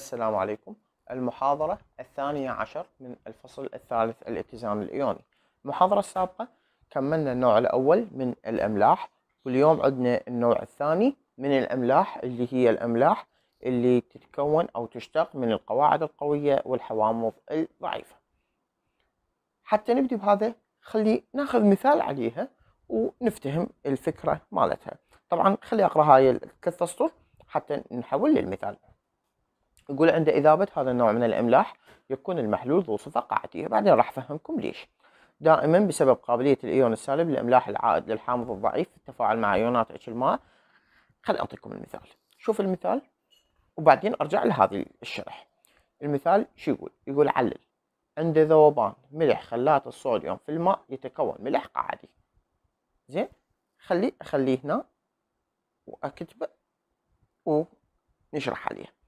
السلام عليكم. المحاضرة الثانية عشر من الفصل الثالث الاتزان الإيوني. المحاضرة السابقة كملنا النوع الأول من الأملاح واليوم عندنا النوع الثاني من الأملاح اللي هي الأملاح اللي تتكون أو تشتق من القواعد القوية والحوامض الضعيفة. حتى نبدي بهذا خلي ناخذ مثال عليها ونفتهم الفكرة مالتها. طبعا خلي أقرأ هاي الثلاث أسطر حتى نحول للمثال. يقول عند إذابة هذا النوع من الأملاح يكون المحلول ذو صفة قاعدية. بعدين راح أفهمكم ليش. دائما بسبب قابلية الإيون السالب للأملاح العائد للحامض الضعيف في التفاعل مع إيونات إتش الماء. خلي أعطيكم المثال. شوف المثال وبعدين أرجع لهذه الشرح. المثال شو يقول؟ يقول علل. عند ذوبان ملح خلات الصوديوم في الماء يتكون ملح قاعدي. زين؟ خلي أخليه هنا وأكتبه ونشرح عليه.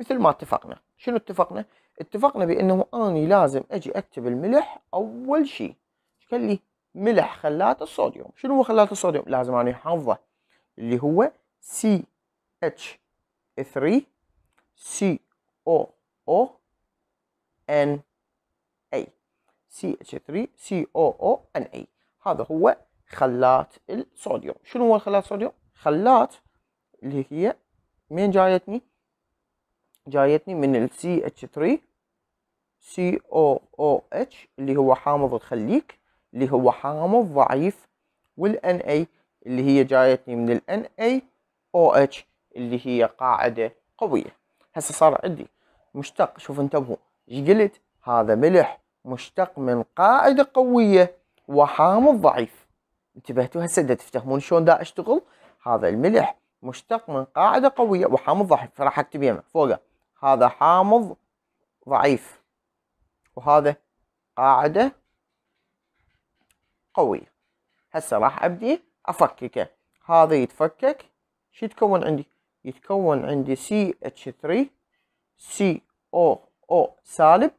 مثل ما اتفقنا. شنو اتفقنا؟ اتفقنا بأنه أني لازم أجي أكتب الملح أول شيء قال لي؟ ملح خلات الصوديوم. شنو هو خلات الصوديوم؟ لازم أني حافظه اللي هو سي اتش 3 سي أو أو ان اي سي اتش 3 سي أو أو ان اي هذا هو خلات الصوديوم. شنو هو خلات الصوديوم؟ خلات اللي هي مين جايتني جايتني من ال CH3 COOH اللي هو حامض الخليك اللي هو حامض ضعيف وال Na اللي هي جايتني من ال NaOH اللي هي قاعدة قوية. هسه صار عندي مشتق شوف انتبهوا إيش قلت؟ هذا ملح مشتق من قاعدة قوية وحامض ضعيف. انتبهتوا هسه دا تفتهمون شلون دا أشتغل؟ هذا الملح مشتق من قاعدة قوية وحامض ضعيف. فراح أكتب يمه فوقه. هذا حامض ضعيف وهذا قاعدة قوية. هسه راح أبدي أفككه. هذا يتفكك. شو يتكون عندي؟ يتكون عندي سي اتش 3 سي أو أو سالب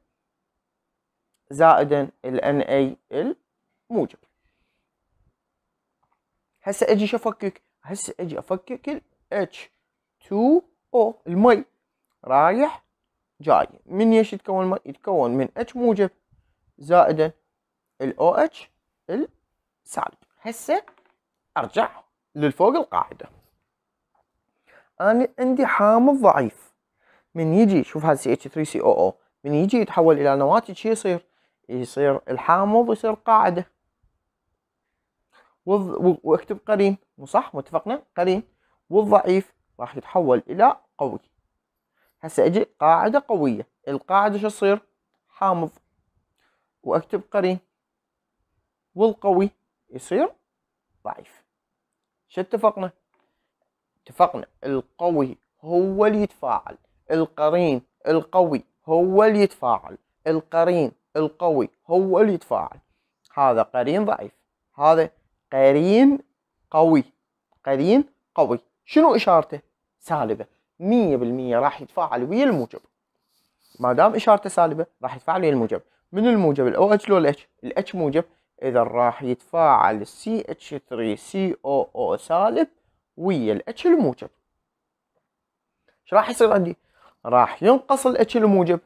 زائدا ال اي الموجب هسه أجي شو أفكك؟ هسه أجي أفكك ال H2O المي. رايح جاي. من إيش يتكون يتكون من H موجب زائدا ال OH السالب هسه أرجع للفوق القاعدة. أنا عندي حامض ضعيف. من يجي شوف هذا اتش 3 سي أو أو من يجي يتحول إلى نواتج شو يصير؟ يصير الحامض يصير قاعدة واكتب قرين. مو صح؟ متفقنا؟ قرين. والضعيف راح يتحول إلى قوي. هسه أجي قاعدة قوية. القاعدة شو تصير؟ حامض وأكتب قرين. والقوي يصير ضعيف. شو اتفقنا؟ اتفقنا القوي هو اللي يتفاعل. القرين القوي هو اللي يتفاعل. القرين القوي هو اللي يتفاعل. هذا قرين ضعيف. هذا قرين قوي. قرين قوي. شنو إشارته؟ سالبه مية بالمية راح يتفاعل ويا الموجب. ما دام إشارته سالبة راح يتفاعل ويا الموجب. من الموجب ال OH لو ال H ال H موجب. إذا راح يتفاعل السي اتش 3 سي أو أو سالب ويا ال H الموجب. إيش راح يصير عندي؟ راح ينقص الاتش الموجب.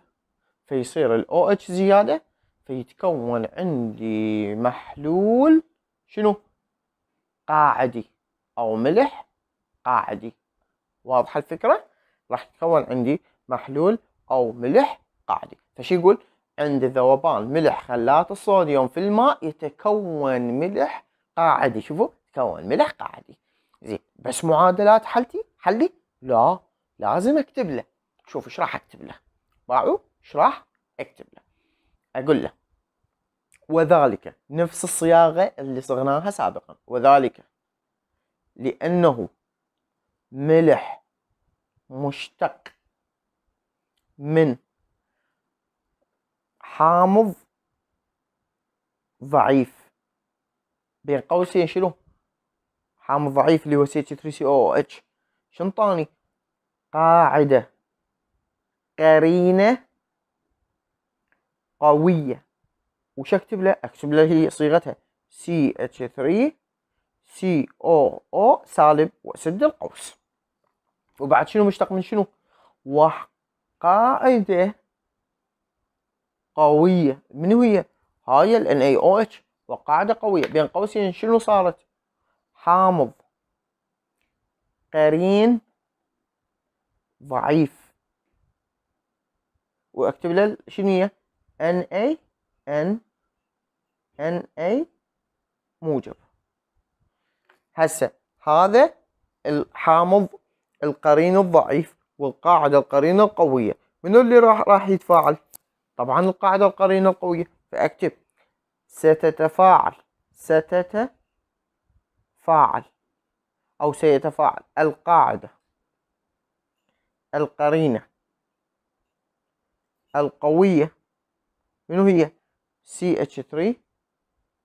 فيصير ال OH زيادة. فيتكون عندي محلول شنو؟ قاعدي أو ملح قاعدي. واضحة الفكرة؟ راح تتكون عندي محلول أو ملح قاعدي. فشي يقول عند ذوبان ملح خلات الصوديوم في الماء يتكون ملح قاعدي. شوفوا تكون ملح قاعدي. زين بس معادلات حلتي؟ حلي؟ لا لازم أكتب له. شوف إيش راح أكتب له. باعوا إيش راح أكتب له. أقول له وذلك نفس الصياغة اللي صغناها سابقا. وذلك لأنه ملح مشتق من حامض ضعيف. بين قوسين شنو؟ حامض ضعيف اللي هو سي 3 سي أو إتش. شنطاني قاعدة قرينة قوية. وش أكتب له؟ أكتب له هي صيغتها سي إتش 3 سي أو أو سالب وأسد القوس. وبعد شنو مشتق من شنو؟ وح قاعدة قوية من هي؟ هاي ال NaOH وقاعدة قوية بين قوسين شنو صارت؟ حامض قرين ضعيف واكتب له شنو هي؟ Na N Na موجب هسه هذا الحامض القرين الضعيف والقاعدة القرينة القوية. منو اللي راح راح يتفاعل؟ طبعا القاعدة القرينة القوية. فأكتب. ستتفاعل. ستتفاعل. أو سيتفاعل. القاعدة. القرينة. القوية. منو هي؟ CH3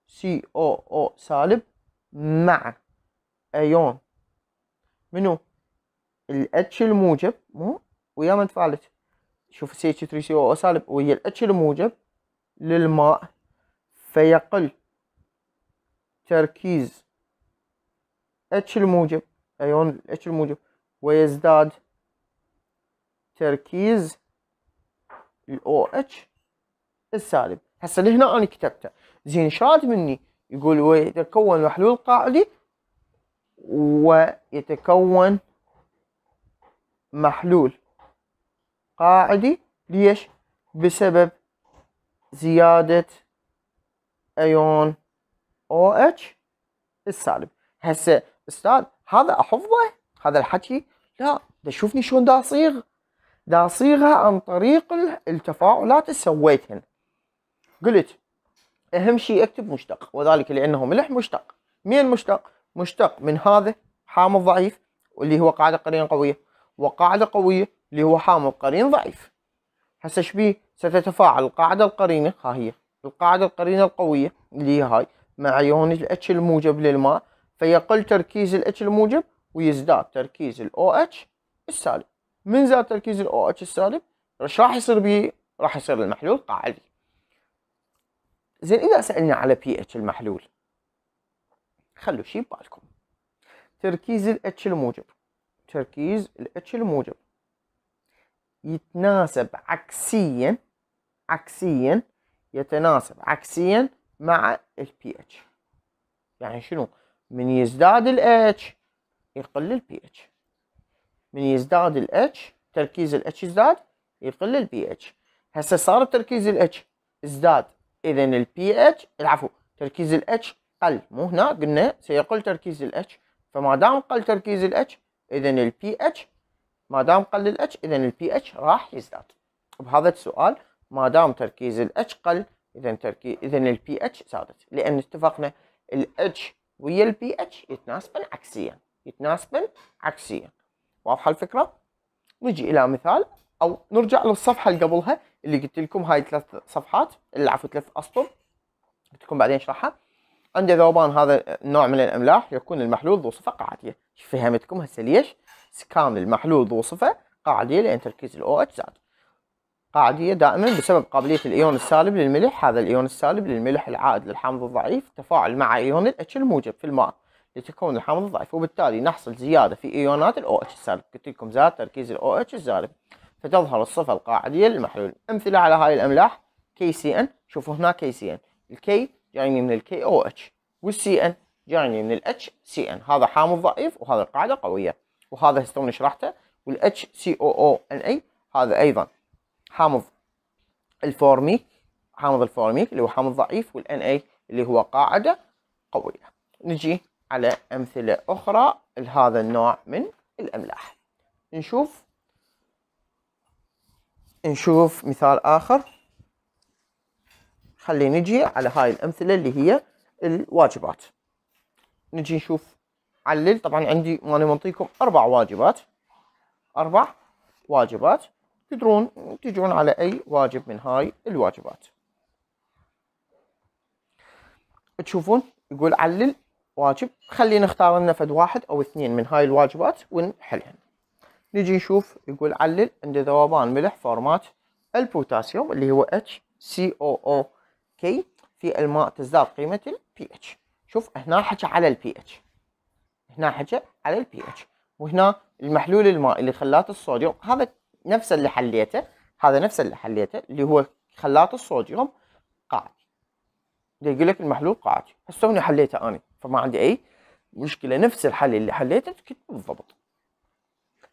COO سالب. مع. أيون. منو؟ ال H الموجب مو؟ ويا من تفاعلت شوف CH 3 COO سالب ويا ال H الموجب للماء فيقل تركيز اتش الموجب أيون الاتش الموجب ويزداد تركيز ال OH السالب. هسه لهنا أنا كتبته. زين شاد مني. يقول ويتكون محلول قاعدي ويتكون محلول. قاعدي ليش؟ بسبب زيادة ايون أو اتش السالب. هسه أستاذ هذا أحفظه؟ هذا الحكي؟ لا دا شوفني شلون دا اصيغ دا اصيغها عن طريق التفاعلات اللي سويتهن. قلت أهم شيء أكتب مشتق وذلك لأنه ملح مشتق. مين مشتق؟ مشتق من هذا حامض ضعيف واللي هو قاعدة قرين قوية. وقاعدة قوية اللي هو حامض قرين ضعيف. هسه إيش ستتفاعل القاعدة القرينة؟ ها هي. القاعدة القرينة القوية اللي هي هاي. مع أيون ال H الموجب للماء فيقل تركيز الاتش الموجب ويزداد تركيز الاو اتش السالب. من زاد تركيز ال OH السالب؟ إيش راح يصير به راح يصير المحلول قاعدي. زين إذا سألنا على بي اتش المحلول خلوا شي ببالكم. تركيز ال H الموجب. تركيز ال H الموجب. يتناسب عكسيا عكسيا يتناسب عكسيا مع البي اتش يعني شنو؟ من يزداد الاتش يقل البي اتش من يزداد الاتش تركيز الاتش يزداد يقل البي اتش هسه صار تركيز الاتش ازداد اذا البي اتش العفو تركيز الاتش قل. مو هنا قلنا سيقل تركيز الاتش فما دام قل تركيز الاتش اذا البي اتش ما دام قل الاتش اذا البي اتش راح يزداد. بهذا السؤال ما دام تركيز الاتش قل اذا تركيز اذا البي اتش زادت. لأن اتفقنا الاتش ويا البي اتش يتناسبن عكسيا. يتناسبن عكسيا. واضحة الفكرة؟ نجي إلى مثال أو نرجع للصفحة اللي قبلها اللي قلت لكم هاي ثلاث صفحات. اللي عفوا ثلاث أسطر. قلت لكم بعدين اشرحها عند ذوبان هذا النوع من الأملاح يكون المحلول ذو صفه قاعديه فهمتكم هسه ليش؟ كان المحلول ذو صفه قاعدية لأن تركيز ال OH زاد. قاعدية دائما بسبب قابلية الإيون السالب للملح هذا الإيون السالب للملح العائد للحامض الضعيف تفاعل مع إيون ال H الموجب في الماء لتكون الحامض الضعيف وبالتالي نحصل زيادة في إيونات ال OH السالب. قلت لكم زاد تركيز ال OH السالب فتظهر الصفة القاعدية للمحلول. أمثلة على هاي الأملاح KCN شوفوا هنا KCN ال K جايني من ال KOH وال CN جايني من ال HCN هذا حامض ضعيف وهذا قاعدة قوية. وهذا هستون شرحته والاتش سي أو أو ان اي هذا أيضا حامض الفورميك حامض الفورميك اللي هو حامض ضعيف وال Na اللي هو قاعدة قوية. نجي على أمثلة أخرى لهذا النوع من الأملاح. نشوف نشوف مثال آخر. خلينا نجي على هاي الأمثلة اللي هي الواجبات. نجي نشوف علل. طبعا عندي أنا منطيكم أربع واجبات. أربع واجبات تدرون تجون على أي واجب من هاي الواجبات. تشوفون يقول علل واجب. خلينا نختار لنا فد واحد أو اثنين من هاي الواجبات ونحلهن. نجي نشوف يقول علل عند ذوبان ملح فورمات البوتاسيوم اللي هو HCOOK في الماء تزداد قيمة البي اتش شوف هنا حكى على البي اتش هنا حكى على البي اتش وهنا المحلول المائي لخلات الصوديوم هذا نفس اللي حليته هذا نفس اللي حليته اللي هو خلات الصوديوم قاعدي يقول لك المحلول قاعدي هسه توني حليته اني فما عندي أي مشكلة. نفس الحل اللي حليته بالضبط.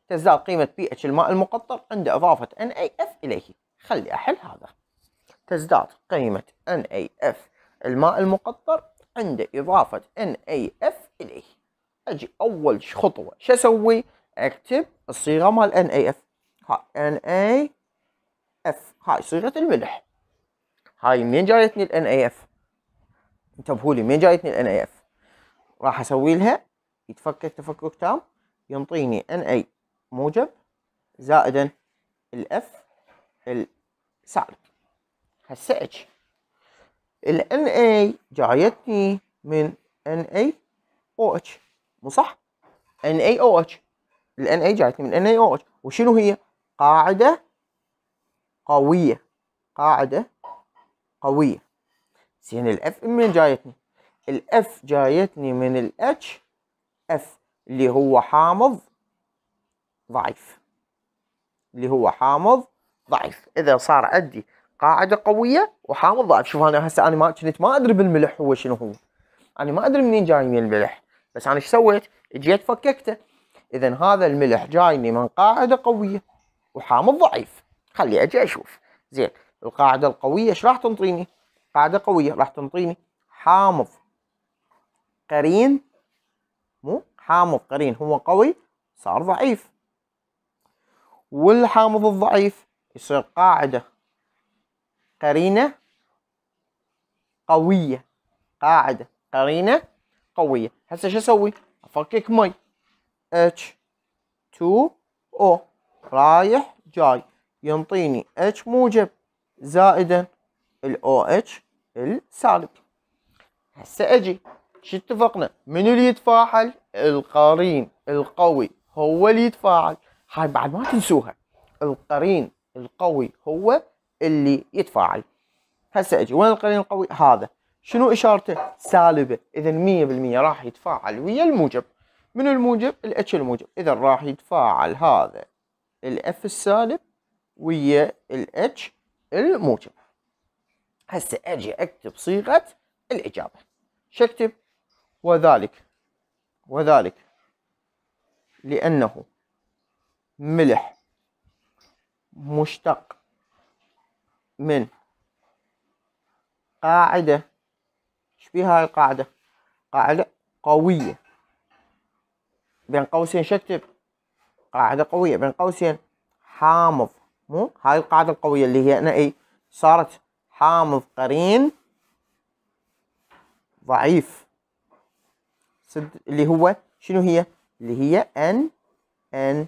تزداد بي اتش الماء المقطر عند إضافة NaF إليه. خلي أحل هذا. تزداد قيمة NaF الماء المقطر عند إضافة NaF إليه. أجي أول خطوة. شو أسوي؟ أكتب الصيغة مال NaF هاي NaF هاي صيغة الملح. هاي منين جايتني ال NaF؟ انتبهوا لي منين جايتني ال NaF؟ راح أسوي لها. يتفكك تفكك تام. ينطيني Na موجب. زائدا ال F السالب هسه اتش ال اي جايتني من اي أو اتش مو صح؟ اي أو اتش ال اي جايتني من اي أو اتش وشنو هي؟ قاعدة قوية. قاعدة قوية. زين الاف من جايتني؟ الاف جايتني من الاتش اف اللي هو حامض ضعيف. اللي هو حامض ضعيف. إذا صار عندي قاعدة قوية. وحامض ضعيف شوف أنا هسه أنا ما كنت ما أدري بالملح هو شنو هو. أنا ما أدري منين جاي من الملح. بس أنا إيش سويت؟ جيت فككته. اذا هذا الملح جايني من قاعدة قوية. وحامض ضعيف. خلي أجي أشوف. زين. القاعدة القوية إيش راح تنطيني؟ قاعدة قوية راح تنطيني حامض. قرين. مو؟ حامض قرين. هو قوي. صار ضعيف. والحامض الضعيف يصير قاعدة قرينة قوية. قاعدة قرينة قوية. هسه شو أسوي؟ أفكك مي. H2O رايح جاي. ينطيني H موجب. زائدا ال OH السالب هسه أجي. شو اتفقنا؟ منو اللي يتفاعل؟ القرين. القوي هو اللي يتفاعل. هاي بعد ما تنسوها. القرين القوي هو اللي يتفاعل. هسه أجي. وين القرين القوي؟ هذا. شنو إشارته؟ سالبة. اذا 100% راح يتفاعل ويا الموجب. من الموجب؟ الإتش الموجب. اذا راح يتفاعل هذا. الإف السالب ويا الإتش الموجب. هسه أجي أكتب صيغة الإجابة. شكتب وذلك. وذلك. لأنه ملح مشتق. من قاعدة إيش بيها هاي القاعدة؟ قاعدة قوية. بين قوسين شكتب قاعدة قوية. بين قوسين حامض. مو؟ هاي القاعدة القوية اللي هي أنا إي صارت حامض قرين ضعيف. اللي هو شنو هي؟ اللي هي ان ان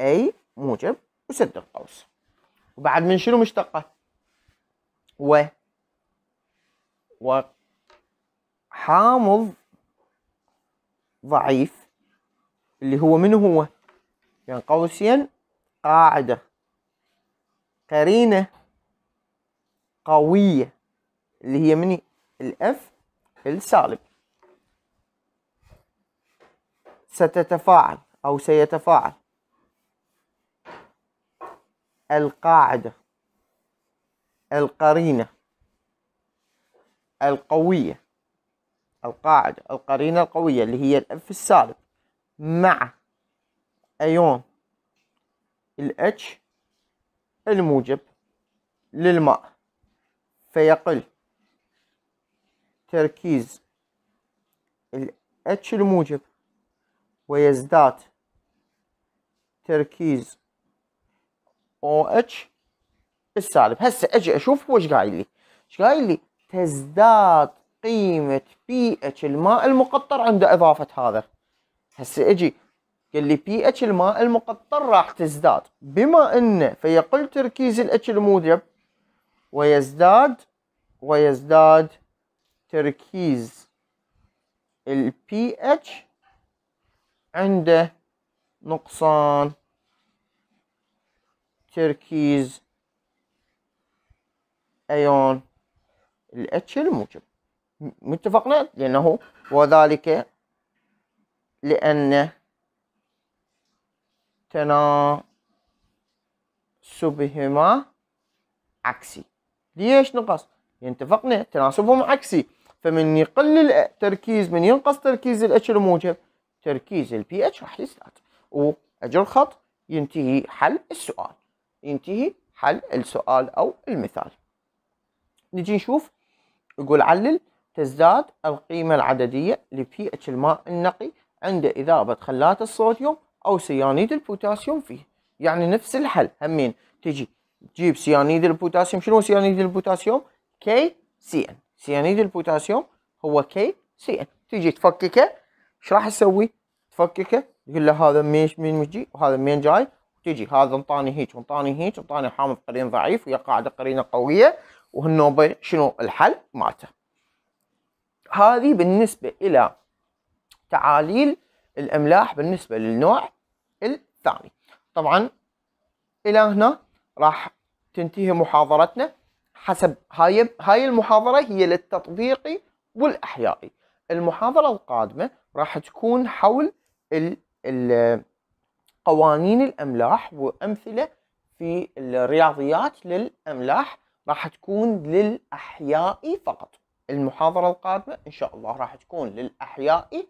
أي موجب وسد القوس. وبعد من شنو مشتقة؟ و. وحامض ضعيف اللي هو من هو. بين قوسين قاعدة. قرينة قوية اللي هي من الأف السالب. ستتفاعل أو سيتفاعل. القاعدة. القرينة القوية القاعدة القرينة القوية اللي هي الاف السالب مع أيون الأتش الموجب للماء فيقل تركيز ال H الموجب ويزداد تركيز OH السالب. هسه أجي أشوف إيش قايل لي. إيش قايل لي؟ تزداد قيمة بي اتش الماء المقطر عند إضافة هذا. هسه أجي. قال لي بي اتش الماء المقطر راح تزداد. بما انه فيقل تركيز ال H الموجب. ويزداد ويزداد تركيز البي اتش عنده نقصان تركيز ايون ال H الموجب مو اتفقنا لأنه وذلك تنا تناسبهما عكسي. ليش نقص؟ اتفقنا تناسبهم عكسي. فمن يقل التركيز من ينقص تركيز ال H الموجب تركيز البي اتش راح يزداد. واجر خط ينتهي حل السؤال. ينتهي حل السؤال أو المثال. نجي نشوف. يقول علل تزداد القيمة العددية لبي اتش الماء النقي عند إذابة خلات الصوديوم أو سيانيد البوتاسيوم فيه. يعني نفس الحل. همين تجي تجيب سيانيد البوتاسيوم. شنو سيانيد البوتاسيوم؟ كي سي إن. سيانيد البوتاسيوم هو كي سي إن. تجي تفككه. إيش راح تسوي؟ تفككه. تقول له هذا ميش مين مجي؟ وهذا مين جاي؟ تجي هذا انطاني هيك وانطاني هيك انطاني حامض قرين ضعيف ويا قاعدة قرينة قوية. وهالنوبة شنو الحل مالته. هذه بالنسبة إلى تعاليل الإملاح بالنسبة للنوع الثاني. طبعا إلى هنا راح تنتهي محاضرتنا حسب هاي هاي المحاضرة هي للتطبيقي والاحيائي المحاضرة القادمة راح تكون حول ال ال قوانين الإملاح وأمثلة في الرياضيات للإملاح راح تكون للأحياء فقط. المحاضرة القادمة إن شاء الله راح تكون للأحياء